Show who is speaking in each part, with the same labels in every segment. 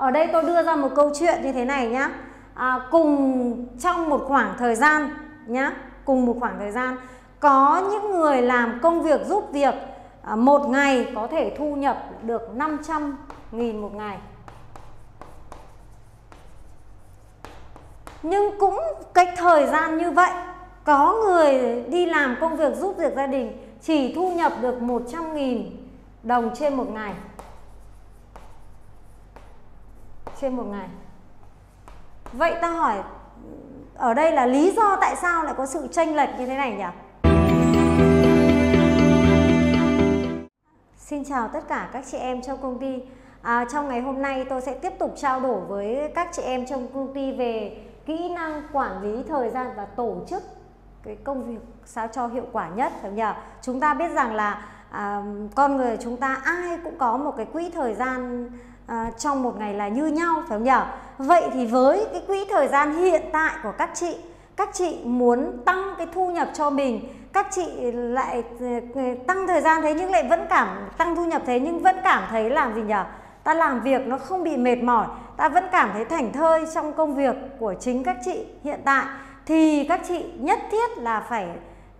Speaker 1: ở đây tôi đưa ra một câu chuyện như thế này nhá. À, cùng trong một khoảng thời gian nhá cùng một khoảng thời gian có những người làm công việc giúp việc à, một ngày có thể thu nhập được 500 nghìn một ngày. Nhưng cũng cái thời gian như vậy có người đi làm công việc giúp việc gia đình chỉ thu nhập được 100 nghìn đồng trên một ngày. Trên một ngày. Vậy ta hỏi ở đây là lý do tại sao lại có sự chênh lệch như thế này nhỉ? Xin chào tất cả các chị em trong công ty. À, Trong ngày hôm nay tôi sẽ tiếp tục trao đổi với các chị em trong công ty về kỹ năng quản lý thời gian và tổ chức cái công việc sao cho hiệu quả nhất phải nhỉ. chúng ta biết rằng là à, con người chúng ta ai cũng có một cái quỹ thời gian à, trong một ngày là như nhau phải không nhỉ? Vậy thì với cái quỹ thời gian hiện tại của các chị các chị muốn tăng cái thu nhập cho mình các chị lại ừ, tăng thời gian thế nhưng lại vẫn cảm tăng thu nhập thế nhưng vẫn cảm thấy làm gì nhỉ? Ta làm việc nó không bị mệt mỏi ta vẫn cảm thấy thảnh thơi trong công việc của chính các chị hiện tại. Thì các chị nhất thiết là phải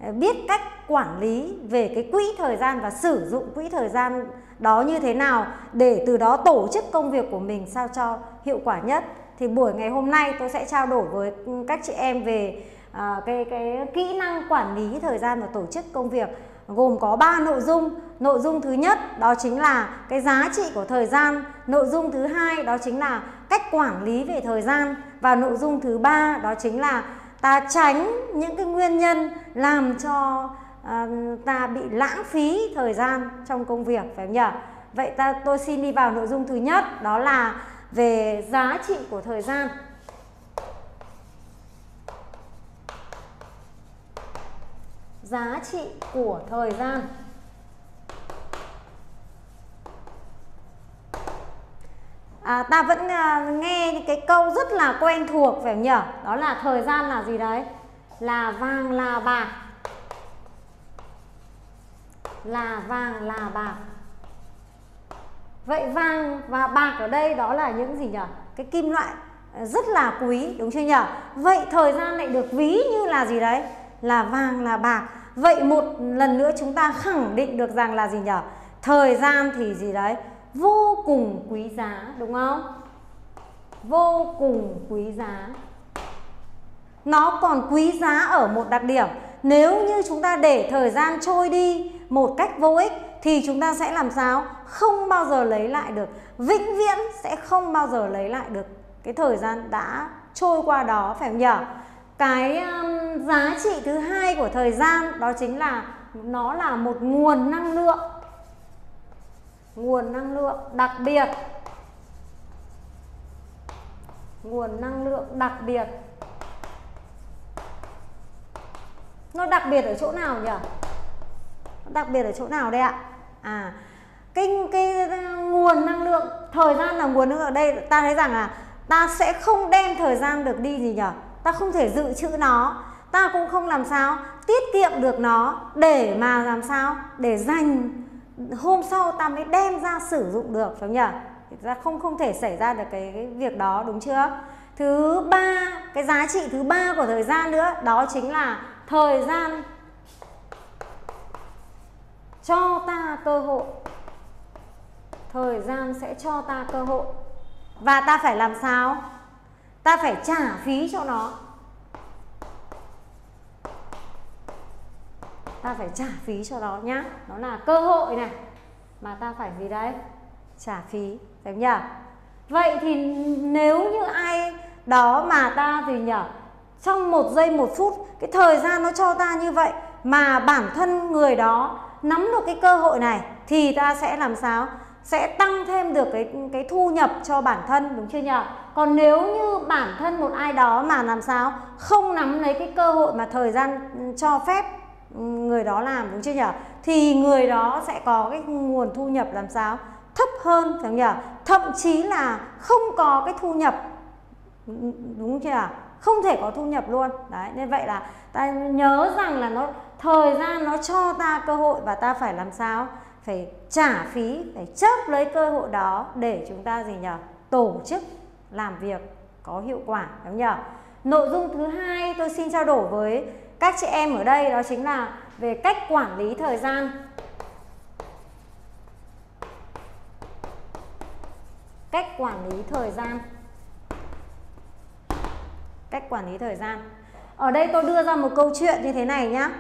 Speaker 1: ừ, biết cách quản lý về cái quỹ thời gian và sử dụng quỹ thời gian đó như thế nào để từ đó tổ chức công việc của mình sao cho hiệu quả nhất? Thì buổi ngày hôm nay tôi sẽ trao đổi với ừ, các chị em về à, cái cái kỹ năng quản lý thời gian và tổ chức công việc gồm có 3 nội dung. Nội dung thứ nhất đó chính là cái giá trị của thời gian, nội dung thứ hai đó chính là cách quản lý về thời gian. Và nội dung thứ ba đó chính là ta tránh những cái nguyên nhân làm cho à, ta bị lãng phí thời gian trong công việc phải không nhỉ? Vậy ta tôi xin đi vào nội dung thứ nhất đó là về giá trị của thời gian. Giá trị của thời gian. À, ta vẫn à, nghe những cái câu rất là quen thuộc phải không nhỉ? Đó là thời gian là gì đấy? Là vàng là bạc. Là vàng, là bạc. Vậy vàng và bạc ở đây đó là những gì nhỉ? Cái kim loại à, rất là quý, đúng chưa nhỉ? Vậy thời gian lại được ví như là gì đấy? Là vàng, là bạc. Vậy một lần nữa chúng ta khẳng định được rằng là gì nhỉ? Thời gian thì gì đấy? Vô cùng quý giá, đúng không? Vô cùng quý giá. Nó còn quý giá ở một đặc điểm Nếu như chúng ta để thời gian trôi đi một cách vô ích thì chúng ta sẽ làm sao? Không bao giờ lấy lại được. Vĩnh viễn sẽ không bao giờ lấy lại được cái thời gian đã trôi qua đó phải không nhỉ? Cái um, giá trị thứ hai của thời gian đó chính là nó là một nguồn năng lượng. Nguồn năng lượng đặc biệt. Nguồn năng lượng đặc biệt. Nó đặc biệt ở chỗ nào nhỉ? Đặc biệt ở chỗ nào đây ạ? À cái cái ờ, nguồn năng lượng thời gian là nguồn năng lượng ở đây ta thấy rằng là ta sẽ không đem thời gian được đi gì nhở? Ta không thể dự trữ nó. Ta cũng không làm sao tiết kiệm được nó để mà làm sao? Để dành. Hôm sau ta mới đem ra sử dụng được phải không nhỉ ra không không thể xảy ra được cái, cái việc đó đúng chưa? Thứ ba cái giá trị thứ ba của thời gian nữa đó chính là thời gian cho ta cơ hội. Thời gian sẽ cho ta cơ hội. Và ta phải làm sao? Ta phải trả phí cho nó. Ta phải trả phí cho nó nhá. Nó là cơ hội này. Mà ta phải gì đấy? Trả phí. Phải không nhỉ? Vậy thì nếu như ai đó mà ta gì nhỉ? Trong một giây, một phút, cái thời gian nó cho ta như vậy mà bản thân người đó nắm được cái cơ hội này thì ta sẽ làm sao? Sẽ tăng thêm được cái cái thu nhập cho bản thân, đúng chưa nhỉ? Còn nếu như bản thân một ai đó mà làm sao? Không nắm lấy cái cơ hội mà thời gian ừ, cho phép ừ, người đó làm, đúng chưa nhỉ? Thì người đó sẽ có cái nguồn thu nhập làm sao? Thấp hơn, phải không nhỉ? Thậm chí là không có cái thu nhập ừ, đúng chưa không thể có thu nhập luôn. Đấy, nên vậy là ta nhớ rằng là nó thời gian nó cho ta cơ hội và ta phải làm sao? Phải trả phí, phải chớp lấy cơ hội đó để chúng ta gì nhỉ tổ chức làm việc có hiệu quả, đúng nhỉ nội dung thứ hai tôi xin trao đổi với các chị em ở đây đó chính là về cách quản lý thời gian. Cách quản lý thời gian. Cách quản lý thời gian. Ở đây tôi đưa ra một câu chuyện như thế này nhá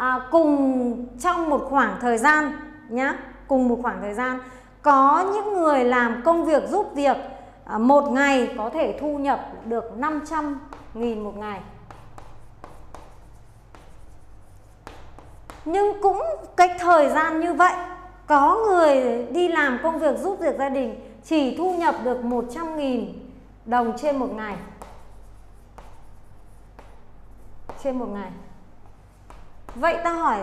Speaker 1: à, cùng trong một khoảng thời gian nhá cùng một khoảng thời gian có những người làm công việc giúp việc à, một ngày có thể thu nhập được 500 nghìn một ngày. Nhưng cũng cái thời gian như vậy có người đi làm công việc giúp việc gia đình chỉ thu nhập được 100 nghìn đồng trên một ngày. Trên một ngày vậy ta hỏi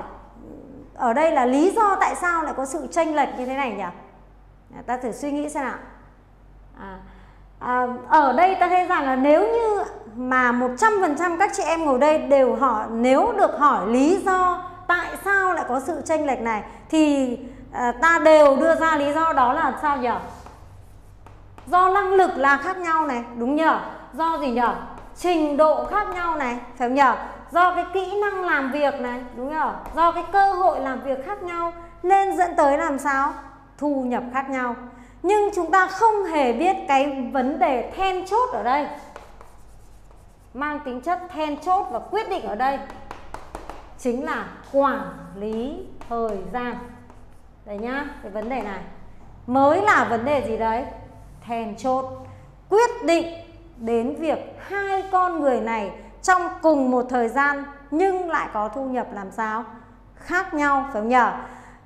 Speaker 1: ở đây là lý do tại sao lại có sự tranh lệch như thế này nhỉ? À, ta thử suy nghĩ xem nào. À, à, ở đây ta thấy rằng là nếu như mà 100% các chị em ngồi đây đều hỏi nếu được hỏi lý do tại sao lại có sự tranh lệch này thì à, ta đều đưa ra lý do đó là sao nhỉ? Do năng lực là khác nhau này đúng nhỉ? Do gì nhỉ? Trình độ khác nhau này phải không nhỉ? Do cái kỹ năng làm việc này, đúng không? Do cái cơ hội làm việc khác nhau nên dẫn tới làm sao? Thu nhập khác nhau. Nhưng chúng ta không hề biết cái vấn đề then chốt ở đây. Mang tính chất then chốt và quyết định ở đây chính là quản lý thời gian. Đấy nhá, cái vấn đề này. Mới là vấn đề gì đấy? Then chốt. Quyết định đến việc hai con người này trong cùng một thời gian nhưng lại có thu nhập làm sao? Khác nhau, phải không nhỉ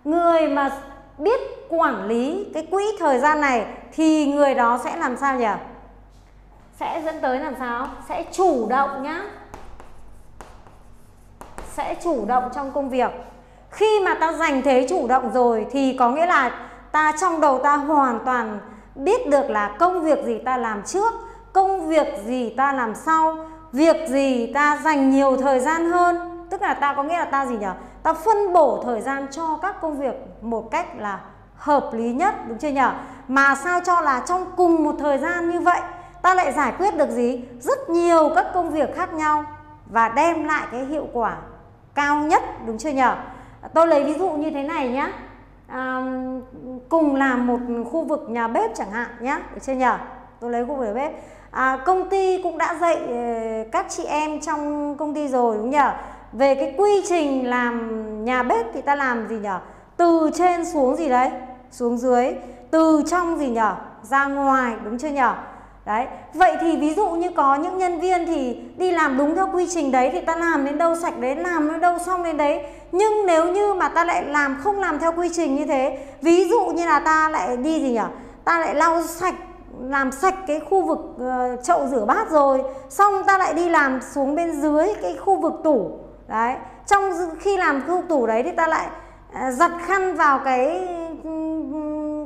Speaker 1: người mà biết quản lý cái quỹ thời gian này thì người đó sẽ làm sao nhỉ sẽ dẫn tới làm sao? Sẽ chủ động nhá. Sẽ chủ động trong công việc. Khi mà ta giành thế chủ động rồi thì có nghĩa là ta trong đầu ta hoàn toàn biết được là công việc gì ta làm trước, công việc gì ta làm sau việc gì ta dành nhiều thời gian hơn? Tức là ta có nghĩa là ta gì nhỉ? Ta phân bổ thời gian cho các công việc một cách là hợp lý nhất đúng chưa nhỉ? Mà sao cho là trong cùng một thời gian như vậy ta lại giải quyết được gì? Rất nhiều các công việc khác nhau và đem lại cái hiệu quả cao nhất đúng chưa nhỉ? Tôi lấy ví dụ như thế này nhé à, cùng làm một khu vực nhà bếp chẳng hạn nhé được chưa nhỉ? Tôi lấy khu vực nhà bếp à, công ty cũng đã dạy ờ, các chị em trong công ty rồi đúng nhỉ về cái quy trình làm nhà bếp thì ta làm gì nhỉ từ trên xuống gì đấy? Xuống dưới. Từ trong gì nhỉ ra ngoài đúng chưa nhỉ đấy. Vậy thì ví dụ như có những nhân viên thì đi làm đúng theo quy trình đấy thì ta làm đến đâu sạch đấy làm đến đâu xong đến đấy. Nhưng nếu như mà ta lại làm không làm theo quy trình như thế ví dụ như là ta lại đi gì nhỉ ta lại lau sạch làm sạch cái khu vực uh, chậu rửa bát rồi xong ta lại đi làm xuống bên dưới cái khu vực tủ. Đấy trong khi làm khu vực tủ đấy thì ta lại uh, giặt khăn vào cái ừ,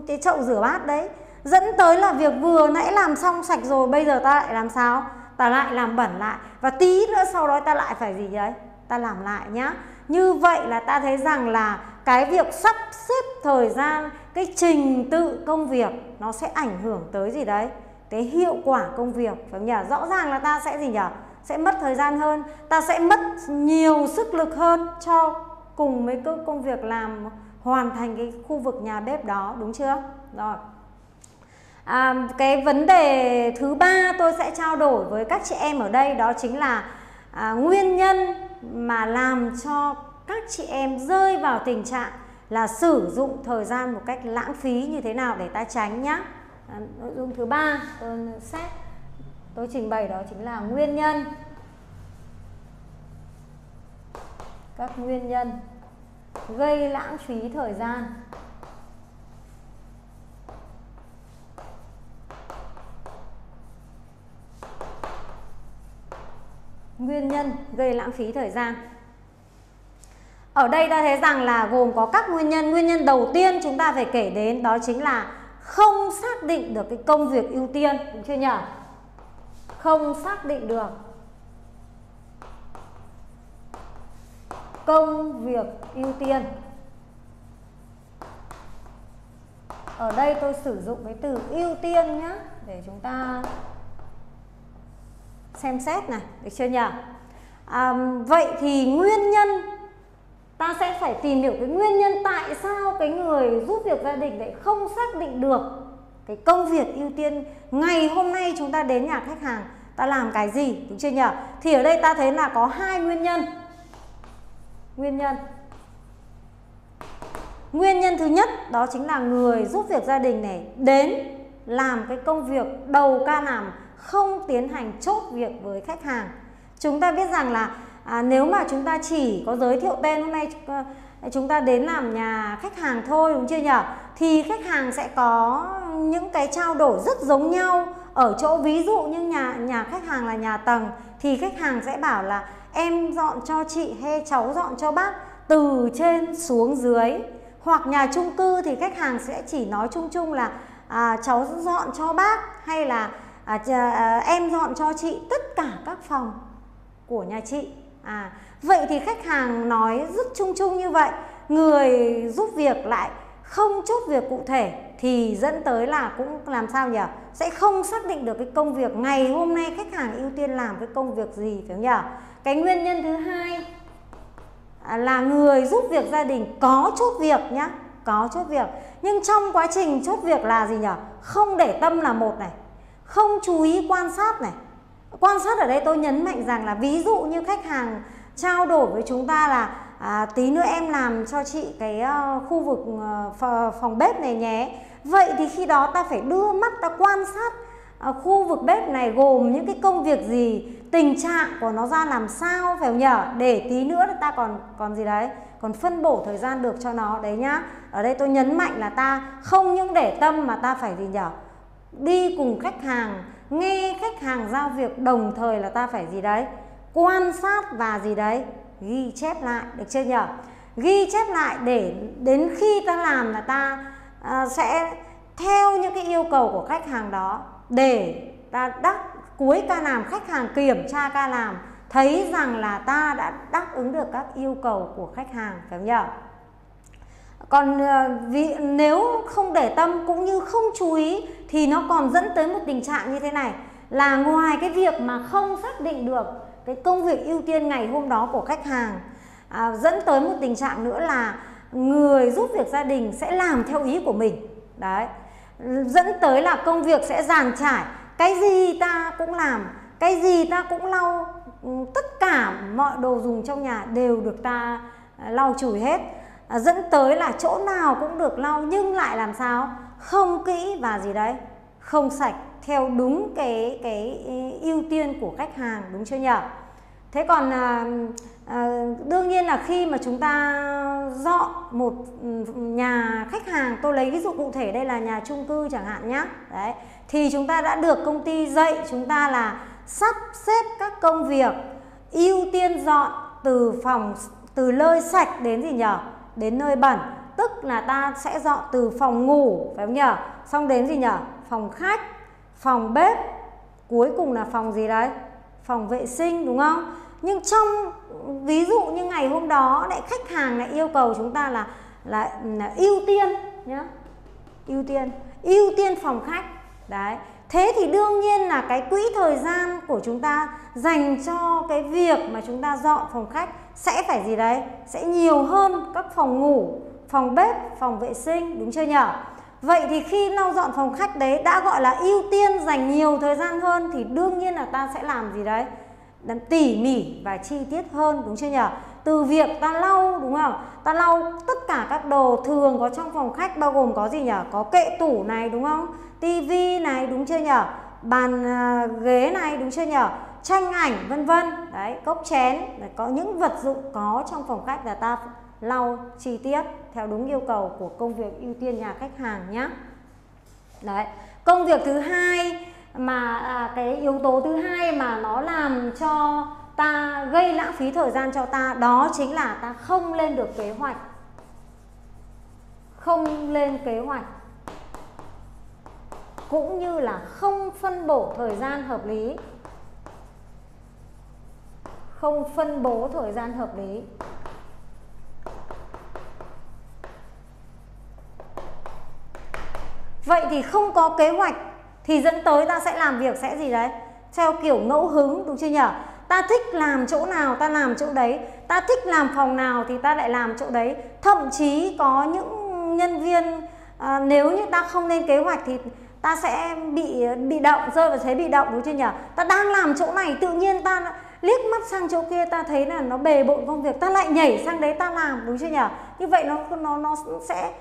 Speaker 1: cái chậu rửa bát đấy. Dẫn tới là việc vừa nãy làm xong sạch rồi bây giờ ta lại làm sao? Ta lại làm bẩn lại. Và tí nữa sau đó ta lại phải gì đấy? Ta làm lại nhá. Như vậy là ta thấy rằng là cái việc sắp xếp thời gian cái trình tự công việc nó sẽ ảnh hưởng tới gì đấy? Cái hiệu quả công việc phải không nhỉ? Rõ ràng là ta sẽ gì nhỉ? Sẽ mất thời gian hơn ta sẽ mất nhiều sức lực hơn cho cùng mấy cái công việc làm hoàn thành cái khu vực nhà bếp đó đúng chưa? Rồi. À, cái vấn đề thứ ba tôi sẽ trao đổi với các chị em ở đây đó chính là à, nguyên nhân mà làm cho các chị em rơi vào tình trạng là sử dụng thời gian một cách lãng phí như thế nào để ta tránh nhá. À, nội dung thứ ba tôi xét tôi trình bày đó chính là nguyên nhân. Các nguyên nhân gây lãng phí thời gian. Nguyên nhân gây lãng phí thời gian ở đây ta thấy rằng là gồm có các nguyên nhân. Nguyên nhân đầu tiên chúng ta phải kể đến đó chính là không xác định được cái công việc ưu tiên đúng chưa nhỉ? Không xác định được công việc ưu tiên. Ở đây tôi sử dụng cái từ ưu tiên nhé để chúng ta xem xét này được chưa nhỉ? À, vậy thì nguyên nhân ta sẽ phải tìm hiểu cái nguyên nhân tại sao cái người giúp việc gia đình lại không xác định được cái công việc ưu tiên. Ngày hôm nay chúng ta đến nhà khách hàng, ta làm cái gì, đúng chưa nhỉ thì ở đây ta thấy là có hai nguyên nhân. Nguyên nhân. Nguyên nhân thứ nhất, đó chính là người giúp việc gia đình này đến làm cái công việc đầu ca làm, không tiến hành chốt việc với khách hàng. Chúng ta biết rằng là à, nếu mà chúng ta chỉ có giới thiệu tên hôm nay ờ, chúng ta đến làm nhà khách hàng thôi đúng chưa nhỉ? Thì khách hàng sẽ có những cái trao đổi rất giống nhau. Ở chỗ ví dụ như nhà nhà khách hàng là nhà tầng thì khách hàng sẽ bảo là em dọn cho chị hay cháu dọn cho bác từ trên xuống dưới. Hoặc nhà chung cư thì khách hàng sẽ chỉ nói chung chung là à, cháu dọn cho bác hay là à, à, em dọn cho chị tất cả các phòng của nhà chị à vậy thì khách hàng nói rất chung chung như vậy, người giúp việc lại không chốt việc cụ thể thì dẫn tới là cũng làm sao nhỉ? Sẽ không xác định được cái công việc ngày hôm nay khách hàng ưu tiên làm cái công việc gì, phải không nhỉ? Cái nguyên nhân thứ hai à, là người giúp việc gia đình có chốt việc nhá, có chốt việc. Nhưng trong quá trình chốt việc là gì nhỉ? Không để tâm là một này, không chú ý quan sát này quan sát ở đây tôi nhấn mạnh rằng là ví dụ như khách hàng trao đổi với chúng ta là à, tí nữa em làm cho chị cái uh, khu vực uh, phòng bếp này nhé. Vậy thì khi đó ta phải đưa mắt ta quan sát uh, khu vực bếp này gồm những cái công việc gì tình trạng của nó ra làm sao phải không nhở để tí nữa ta còn còn gì đấy còn phân bổ thời gian được cho nó. Đấy nhá. Ở đây tôi nhấn mạnh là ta không những để tâm mà ta phải gì nhở đi cùng khách hàng nghe khách hàng giao việc đồng thời là ta phải gì đấy? Quan sát và gì đấy? Ghi chép lại được chưa nhở? Ghi chép lại để đến khi ta làm là ta à, sẽ theo những cái yêu cầu của khách hàng đó để ta đắc cuối ca làm khách hàng kiểm tra ca làm thấy rằng là ta đã đáp ứng được các yêu cầu của khách hàng phải không nhỉ còn ờ, vì nếu không để tâm cũng như không chú ý thì nó còn dẫn tới một tình trạng như thế này. Là ngoài cái việc mà không xác định được cái công việc ưu tiên ngày hôm đó của khách hàng à, dẫn tới một tình trạng nữa là người giúp việc gia đình sẽ làm theo ý của mình. Đấy. Dẫn tới là công việc sẽ giàn trải. Cái gì ta cũng làm cái gì ta cũng lau ừ, tất cả mọi đồ dùng trong nhà đều được ta ờ, lau chùi hết à, dẫn tới là chỗ nào cũng được lau nhưng lại làm sao? Không kỹ và gì đấy. Không sạch theo đúng cái cái ưu tiên của khách hàng đúng chưa nhỉ? Thế còn à, à, đương nhiên là khi mà chúng ta dọn một nhà khách hàng tôi lấy ví dụ cụ thể đây là nhà chung cư chẳng hạn nhé đấy thì chúng ta đã được công ty dạy chúng ta là sắp xếp các công việc ưu tiên dọn từ phòng từ nơi sạch đến gì nhỉ? Đến nơi bẩn tức là ta sẽ dọn từ phòng ngủ phải không nhỉ xong đến gì nhỉ phòng khách phòng bếp cuối cùng là phòng gì đấy? Phòng vệ sinh đúng không? Nhưng trong ví dụ như ngày hôm đó lại khách hàng lại yêu cầu chúng ta là là, là ưu tiên nhá. Ưu tiên ưu tiên phòng khách. Đấy thế thì đương nhiên là cái quỹ thời gian của chúng ta dành cho cái việc mà chúng ta dọn phòng khách sẽ phải gì đấy sẽ nhiều hơn các phòng ngủ, phòng bếp, phòng vệ sinh, đúng chưa nhỉ Vậy thì khi lau dọn phòng khách đấy đã gọi là ưu tiên dành nhiều thời gian hơn thì đương nhiên là ta sẽ làm gì đấy? Làm tỉ mỉ và chi tiết hơn, đúng chưa nhỉ? Từ việc ta lau đúng không? Ta lau tất cả các đồ thường có trong phòng khách bao gồm có gì nhỉ? Có kệ tủ này đúng không? Tivi này đúng chưa nhỉ? Bàn à, ghế này đúng chưa nhỉ? Tranh ảnh vân vân. Đấy, cốc chén, có những vật dụng có trong phòng khách là ta lau chi tiết theo đúng yêu cầu của công việc ưu tiên nhà khách hàng nhé đấy công việc thứ hai mà à, cái yếu tố thứ hai mà nó làm cho ta gây lãng phí thời gian cho ta, đó chính là ta không lên được kế hoạch. Không lên kế hoạch. Cũng như là không phân bổ thời gian hợp lý. Không phân bố thời gian hợp lý. Vậy thì không có kế hoạch thì dẫn tới ta sẽ làm việc sẽ gì đấy? Theo kiểu ngẫu hứng, đúng chưa nhỉ? Ta thích làm chỗ nào ta làm chỗ đấy. Ta thích làm phòng nào thì ta lại làm chỗ đấy. Thậm chí có những nhân viên à, nếu như ta không lên kế hoạch thì ta sẽ bị bị động rơi vào thế bị động đúng chưa nhỉ? Ta đang làm chỗ này tự nhiên ta liếc mắt sang chỗ kia ta thấy là nó bề bộn công việc. Ta lại nhảy sang đấy ta làm đúng chưa nhỉ? Như vậy nó nó nó sẽ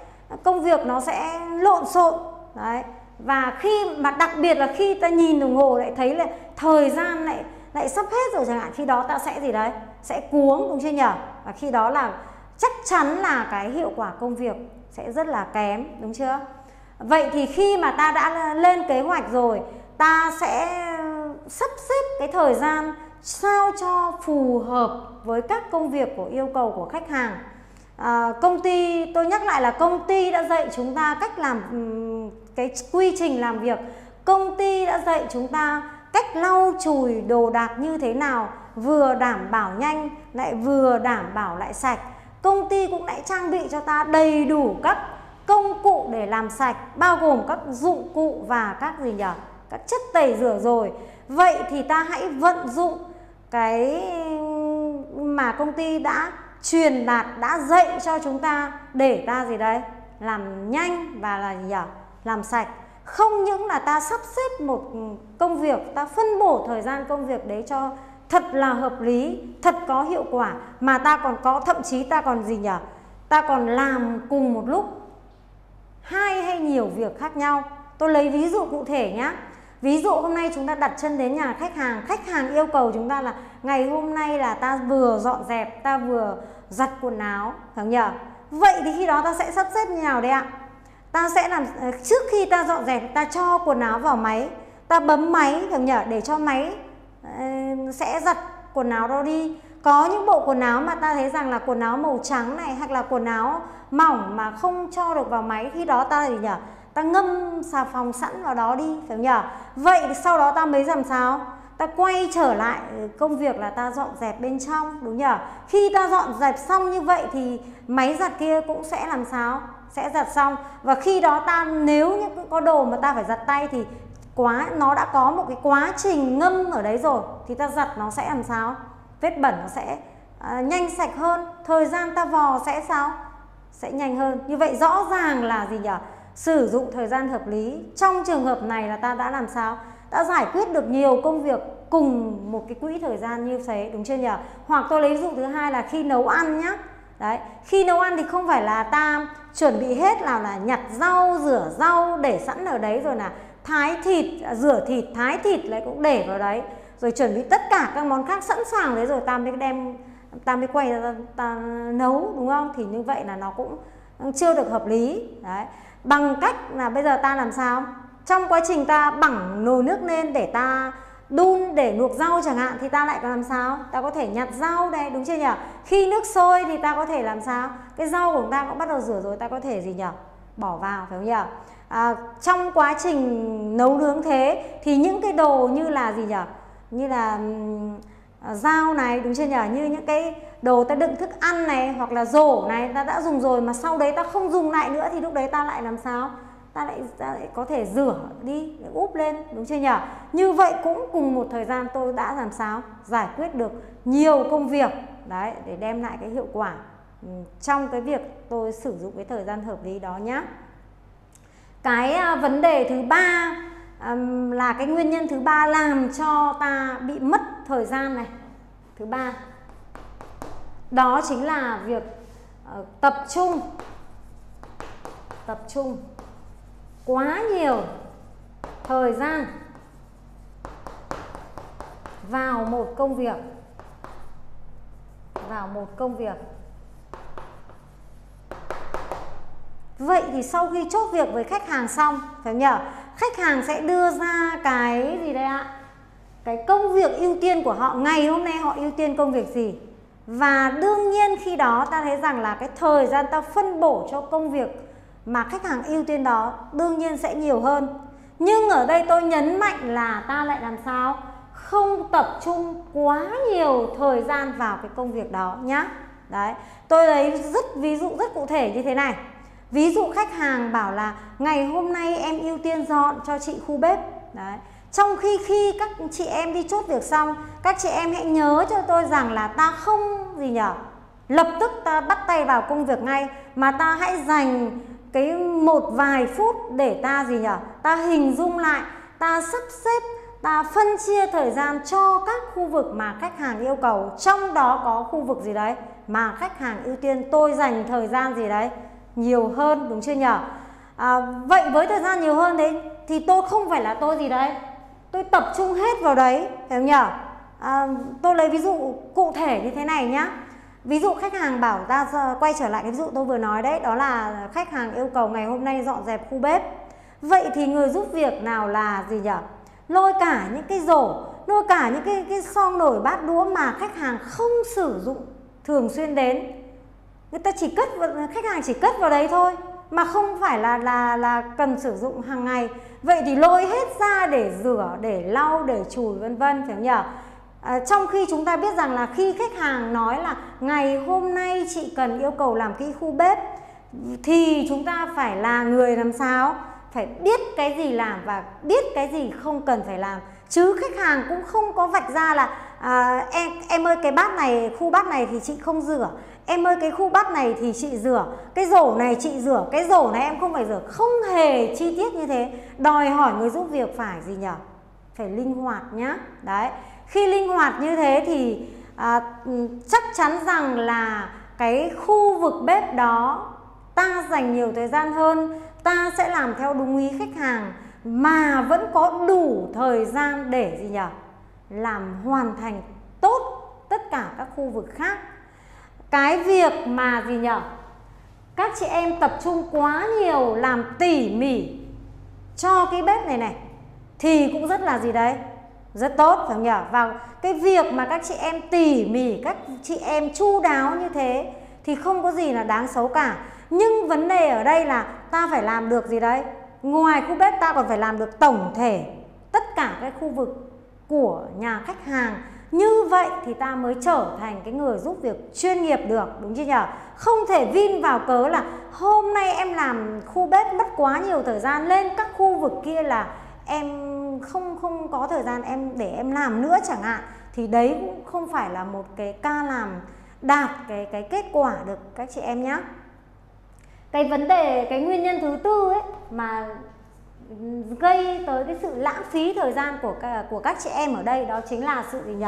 Speaker 1: công việc nó sẽ lộn xộn. Đấy. Và khi mà đặc biệt là khi ta nhìn đồng hồ lại thấy là thời gian lại lại sắp hết rồi chẳng hạn khi đó ta sẽ gì đấy sẽ cuống đúng chưa nhỉ và khi đó là chắc chắn là cái hiệu quả công việc sẽ rất là kém đúng chưa? Vậy thì khi mà ta đã lên kế hoạch rồi ta sẽ sắp xếp cái thời gian sao cho phù hợp với các công việc của yêu cầu của khách hàng. À, công ty tôi nhắc lại là công ty đã dạy chúng ta cách làm cái quy trình làm việc. Công ty đã dạy chúng ta cách lau chùi đồ đạc như thế nào, vừa đảm bảo nhanh, lại vừa đảm bảo lại sạch. Công ty cũng đã trang bị cho ta đầy đủ các công cụ để làm sạch, bao gồm các dụng cụ và các gì nhỉ? Các chất tẩy rửa rồi. Vậy thì ta hãy vận dụng cái mà công ty đã truyền đạt, đã dạy cho chúng ta để ta gì đấy? Làm nhanh và là gì nhỉ? Làm sạch không những là ta sắp xếp một công việc, ta phân bổ thời gian công việc đấy cho thật là hợp lý, thật có hiệu quả, mà ta còn có, thậm chí ta còn gì nhỉ? Ta còn làm cùng một lúc hai hay nhiều việc khác nhau. Tôi lấy ví dụ cụ thể nhé ví dụ hôm nay chúng ta đặt chân đến nhà khách hàng khách hàng yêu cầu chúng ta là ngày hôm nay là ta vừa dọn dẹp, ta vừa giặt quần áo, phải nhỉ? Vậy thì khi đó ta sẽ sắp xếp như nào đấy ạ? Ta sẽ làm ờ, trước khi ta dọn dẹp, ta cho quần áo vào máy. Ta bấm máy phải nhở, để cho máy ờ, sẽ giặt quần áo đó đi. Có những bộ quần áo mà ta thấy rằng là quần áo màu trắng này, hoặc là quần áo mỏng mà không cho được vào máy, khi đó ta gì nhở, ta ngâm xà phòng sẵn vào đó đi phải không nhở. Vậy sau đó ta mới làm sao? Ta quay trở lại ờ, công việc là ta dọn dẹp bên trong, đúng nhở? Khi ta dọn dẹp xong như vậy thì máy giặt kia cũng sẽ làm sao? Sẽ giặt xong. Và khi đó ta nếu như có đồ mà ta phải giặt tay thì quá nó đã có một cái quá trình ngâm ở đấy rồi thì ta giặt nó sẽ làm sao? Vết bẩn nó sẽ uh, nhanh sạch hơn thời gian ta vò sẽ sao? Sẽ nhanh hơn. Như vậy rõ ràng là gì nhỉ? Sử dụng thời gian hợp lý. Trong trường hợp này là ta đã làm sao? Đã giải quyết được nhiều công việc cùng một cái quỹ thời gian như thế đúng chưa nhỉ? Hoặc tôi lấy ví dụ thứ hai là khi nấu ăn nhá đấy, khi nấu ăn thì không phải là ta chuẩn bị hết là là nhặt rau, rửa rau, để sẵn ở đấy rồi là thái thịt à, rửa thịt, thái thịt lại cũng để vào đấy. Rồi chuẩn bị tất cả các món khác sẵn sàng đấy rồi ta mới đem ta mới quay ra ta nấu, đúng không? Thì như vậy là nó cũng chưa được hợp lý. Đấy. Bằng cách là bây giờ ta làm sao? Trong quá trình ta bẳng nồi nước lên để ta đun để luộc rau chẳng hạn thì ta lại có làm sao? Ta có thể nhặt rau đây đúng chưa nhỉ? Khi nước sôi thì ta có thể làm sao? Cái rau của ta cũng bắt đầu rửa rồi ta có thể gì nhỉ? Bỏ vào phải không nhỉ? À, trong quá trình nấu nướng thế thì những cái đồ như là gì nhỉ? Như là à, dao này đúng chưa nhỉ? Như những cái đồ ta đựng thức ăn này hoặc là rổ này ta đã dùng rồi mà sau đấy ta không dùng lại nữa thì lúc đấy ta lại làm sao? Ta lại, ta lại có thể rửa đi úp lên đúng chưa nhỉ? Như vậy cũng cùng một thời gian tôi đã làm sao? Giải quyết được nhiều công việc. Đấy để đem lại cái hiệu quả ừ, trong cái việc tôi sử dụng cái thời gian hợp lý đó nhé cái à, vấn đề thứ ba là cái nguyên nhân thứ ba làm cho ta bị mất thời gian này. Thứ ba đó chính là việc ờ, tập trung. Tập trung quá nhiều thời gian vào một công việc, vào một công việc Vậy thì sau khi chốt việc với khách hàng xong, phải nhờ khách hàng sẽ đưa ra cái gì đây ạ? Cái công việc ưu tiên của họ, ngày hôm nay họ ưu tiên công việc gì? Và đương nhiên khi đó ta thấy rằng là cái thời gian ta phân bổ cho công việc mà khách hàng ưu tiên đó đương nhiên sẽ nhiều hơn. Nhưng ở đây tôi nhấn mạnh là ta lại làm sao? Không tập trung quá nhiều thời gian vào cái công việc đó nhá. Đấy, tôi lấy rất, ví dụ rất cụ thể như thế này. Ví dụ khách hàng bảo là, ngày hôm nay em ưu tiên dọn cho chị khu bếp. Đấy, trong khi khi các chị em đi chốt việc xong, các chị em hãy nhớ cho tôi rằng là ta không gì nhở? Lập tức ta bắt tay vào công việc ngay, mà ta hãy dành cái một vài phút để ta gì nhở? Ta hình dung lại ta sắp xếp ta phân chia thời gian cho các khu vực mà khách hàng yêu cầu. Trong đó có khu vực gì đấy mà khách hàng ưu tiên tôi dành thời gian gì đấy? Nhiều hơn đúng chưa nhở? À, vậy với thời gian nhiều hơn đấy thì tôi không phải là tôi gì đấy. Tôi tập trung hết vào đấy hiểu nhở? À, tôi lấy ví dụ cụ thể như thế này nhá ví dụ khách hàng bảo ta quay trở lại cái ví dụ tôi vừa nói đấy, đó là khách hàng yêu cầu ngày hôm nay dọn dẹp khu bếp. Vậy thì người giúp việc nào là gì nhở? Lôi cả những cái rổ, lôi cả những cái cái son nổi bát đũa mà khách hàng không sử dụng thường xuyên đến. Người ta chỉ cất khách hàng chỉ cất vào đấy thôi, mà không phải là là là cần sử dụng hàng ngày. Vậy thì lôi hết ra để rửa, để lau, để chùi, vân vân, phải không nhỉ à, trong khi chúng ta biết rằng là khi khách hàng nói là ngày hôm nay chị cần yêu cầu làm kỹ khu bếp thì chúng ta phải là người làm sao? Phải biết cái gì làm và biết cái gì không cần phải làm. Chứ khách hàng cũng không có vạch ra là à, em em ơi cái bát này khu bát này thì chị không rửa. Em ơi cái khu bát này thì chị rửa. Cái rổ này chị rửa. Cái rổ này em không phải rửa. Không hề chi tiết như thế. Đòi hỏi người giúp việc phải gì nhỉ phải linh hoạt nhá. Đấy khi linh hoạt như thế thì à, ừ, chắc chắn rằng là cái khu vực bếp đó ta dành nhiều thời gian hơn ta sẽ làm theo đúng ý khách hàng mà vẫn có đủ thời gian để gì nhỉ? Làm hoàn thành tốt tất cả các khu vực khác. Cái việc mà gì nhỉ? Các chị em tập trung quá nhiều làm tỉ mỉ cho cái bếp này này thì cũng rất là gì đấy? Rất tốt, phải không nhỉ? Và cái việc mà các chị em tỉ mỉ, các chị em chu đáo như thế thì không có gì là đáng xấu cả. Nhưng vấn đề ở đây là ta phải làm được gì đấy? Ngoài khu bếp, ta còn phải làm được tổng thể tất cả cái khu vực của nhà khách hàng. Như vậy thì ta mới trở thành cái người giúp việc chuyên nghiệp được, đúng chưa nhỉ? Không thể vin vào cớ là hôm nay em làm khu bếp mất quá nhiều thời gian, lên các khu vực kia là em không không có thời gian em, để em làm nữa chẳng hạn, thì đấy cũng không phải là một cái ca làm đạt cái cái kết quả được các chị em nhé cái vấn đề, cái nguyên nhân thứ tư ấy mà gây tới cái sự lãng phí thời gian của của các chị em ở đây đó chính là sự gì nhỉ?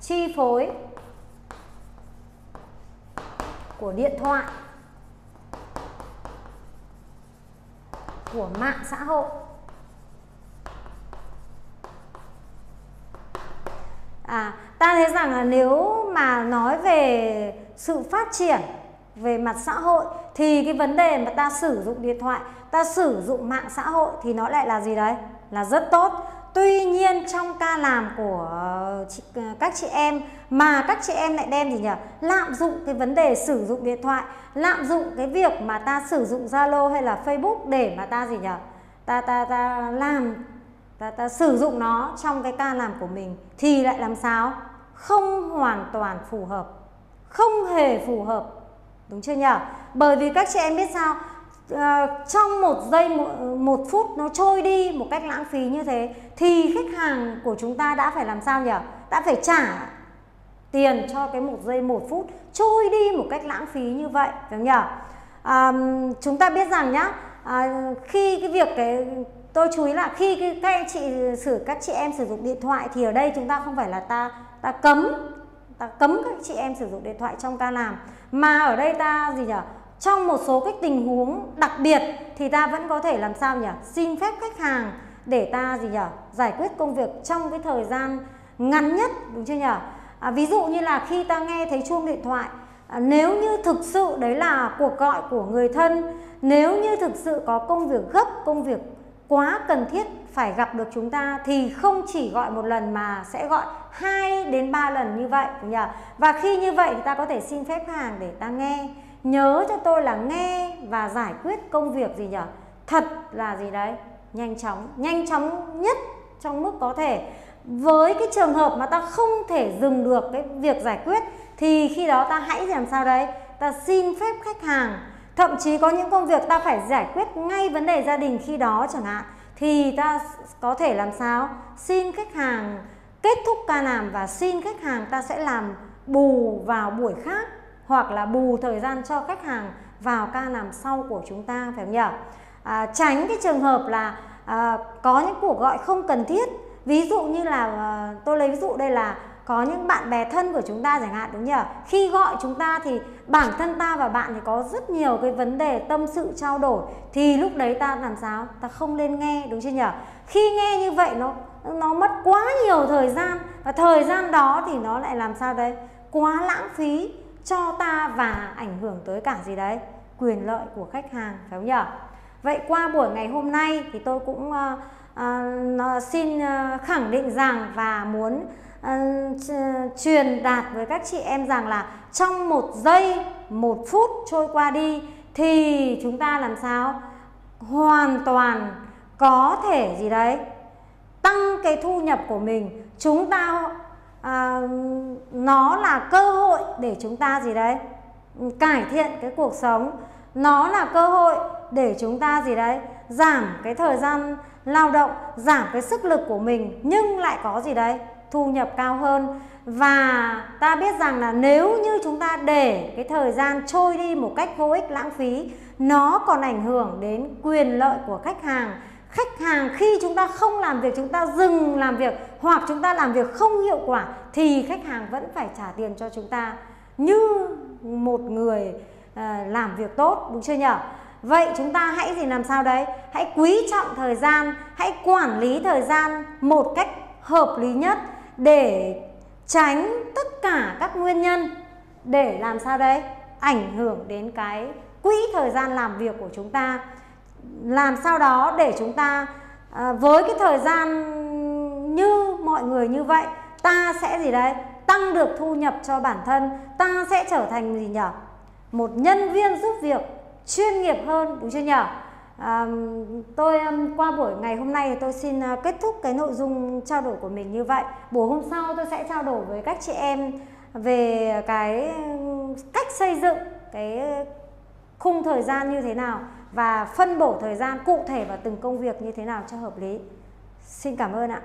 Speaker 1: Chi phối của điện thoại, của mạng xã hội. À ta thấy rằng là nếu mà nói về sự phát triển về mặt xã hội thì cái vấn đề mà ta sử dụng điện thoại ta sử dụng mạng xã hội thì nó lại là gì đấy? Là rất tốt. Tuy nhiên trong ca làm của chị, các chị em mà các chị em lại đem gì nhỉ? Lạm dụng cái vấn đề sử dụng điện thoại lạm dụng cái việc mà ta sử dụng zalo hay là facebook để mà ta gì nhỉ? Ta ta ta làm ta ta sử dụng nó trong cái ca làm của mình thì lại làm sao? Không hoàn toàn phù hợp. Không hề phù hợp. Đúng chưa nhỉ bởi vì các chị em biết sao? À, trong một giây một, một phút nó trôi đi một cách lãng phí như thế thì khách hàng của chúng ta đã phải làm sao nhỉ đã phải trả tiền cho cái một giây một phút trôi đi một cách lãng phí như vậy đúng nhỉ à, chúng ta biết rằng nhá à, khi cái việc cái tôi chú ý là khi các anh chị sử các chị em sử dụng điện thoại thì ở đây chúng ta không phải là ta ta cấm ta cấm các chị em sử dụng điện thoại trong ca làm. Mà ở đây ta gì nhỉ trong một số cái tình huống đặc biệt thì ta vẫn có thể làm sao nhỉ xin phép khách hàng để ta gì nhỉ giải quyết công việc trong cái thời gian ngắn nhất đúng chưa nhỉ à, ví dụ như là khi ta nghe thấy chuông điện thoại à, nếu như thực sự đấy là cuộc gọi của người thân nếu như thực sự có công việc gấp công việc quá cần thiết phải gặp được chúng ta thì không chỉ gọi một lần mà sẽ gọi 2 đến 3 lần như vậy nhỉ? Và khi như vậy thì ta có thể xin phép khách hàng để ta nghe. Nhớ cho tôi là nghe và giải quyết công việc gì nhỉ? Thật là gì đấy? Nhanh chóng, nhanh chóng nhất trong mức có thể. Với cái trường hợp mà ta không thể dừng được cái việc giải quyết thì khi đó ta hãy làm sao đấy? Ta xin phép khách hàng Thậm chí có những công việc ta phải giải quyết ngay vấn đề gia đình khi đó chẳng hạn. Thì ta có thể làm sao? Xin khách hàng kết thúc ca làm và xin khách hàng ta sẽ làm bù vào buổi khác hoặc là bù thời gian cho khách hàng vào ca làm sau của chúng ta phải không nhỉ? À, tránh cái trường hợp là à, có những cuộc gọi không cần thiết. Ví dụ như là à, tôi lấy ví dụ đây là có những bạn bè thân của chúng ta chẳng hạn đúng nhỉ khi gọi chúng ta thì bản thân ta và bạn thì có rất nhiều cái vấn đề tâm sự trao đổi. Thì lúc đấy ta làm sao? Ta không nên nghe đúng chưa nhỉ khi nghe như vậy nó nó mất quá nhiều thời gian. Và thời gian đó thì nó lại làm sao đấy quá lãng phí cho ta và ảnh hưởng tới cả gì đấy? Quyền lợi của khách hàng phải không nhỉ vậy qua buổi ngày hôm nay thì tôi cũng uh, uh, xin uh, khẳng định rằng và muốn truyền đạt với các chị em rằng là trong một giây một phút trôi qua đi thì chúng ta làm sao? Hoàn toàn có thể gì đấy tăng cái thu nhập của mình. Chúng ta à, nó là cơ hội để chúng ta gì đấy cải thiện cái cuộc sống. Nó là cơ hội để chúng ta gì đấy giảm cái thời gian lao động giảm cái sức lực của mình nhưng lại có gì đấy thu nhập cao hơn. Và ta biết rằng là nếu như chúng ta để cái thời gian trôi đi một cách vô ích lãng phí, nó còn ảnh hưởng đến quyền lợi của khách hàng. Khách hàng khi chúng ta không làm việc, chúng ta dừng làm việc hoặc chúng ta làm việc không hiệu quả thì khách hàng vẫn phải trả tiền cho chúng ta. Như một người ờ, làm việc tốt, đúng chưa nhỉ vậy chúng ta hãy gì làm sao đấy? Hãy quý trọng thời gian, hãy quản lý thời gian một cách hợp lý nhất để tránh tất cả các nguyên nhân. Để làm sao đấy ảnh hưởng đến cái quỹ thời gian làm việc của chúng ta. Làm sao đó để chúng ta à, với cái thời gian như mọi người như vậy ta sẽ gì đấy? Tăng được thu nhập cho bản thân ta sẽ trở thành gì nhỉ một nhân viên giúp việc chuyên nghiệp hơn đúng chưa nhỉ à, tôi qua buổi ngày hôm nay tôi xin ờ, kết thúc cái nội dung trao đổi của mình như vậy. Buổi hôm sau tôi sẽ trao đổi với các chị em về cái cách xây dựng cái khung thời gian như thế nào và phân bổ thời gian cụ thể vào từng công việc như thế nào cho hợp lý. Xin cảm ơn ạ.